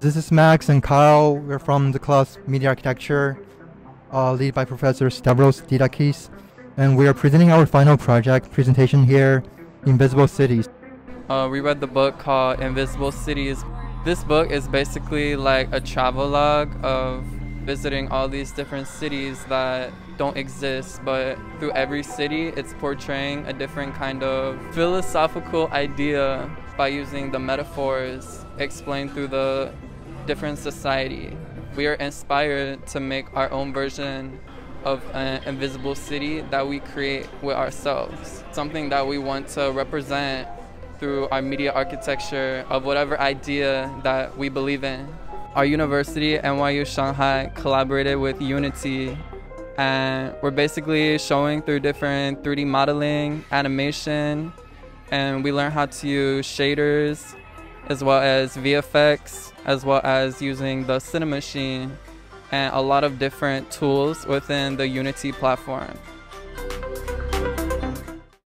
This is Max and Kyle. We're from the class Media Architecture, uh, led by Professor Stavros Didakis. And we are presenting our final project presentation here, Invisible Cities. Uh, we read the book called Invisible Cities. This book is basically like a travelogue of visiting all these different cities that don't exist, but through every city, it's portraying a different kind of philosophical idea by using the metaphors explained through the different society. We are inspired to make our own version of an invisible city that we create with ourselves. Something that we want to represent through our media architecture of whatever idea that we believe in. Our university, NYU Shanghai, collaborated with Unity and we're basically showing through different 3D modeling, animation, and we learn how to use shaders as well as VFX, as well as using the Cinemachine and a lot of different tools within the Unity platform.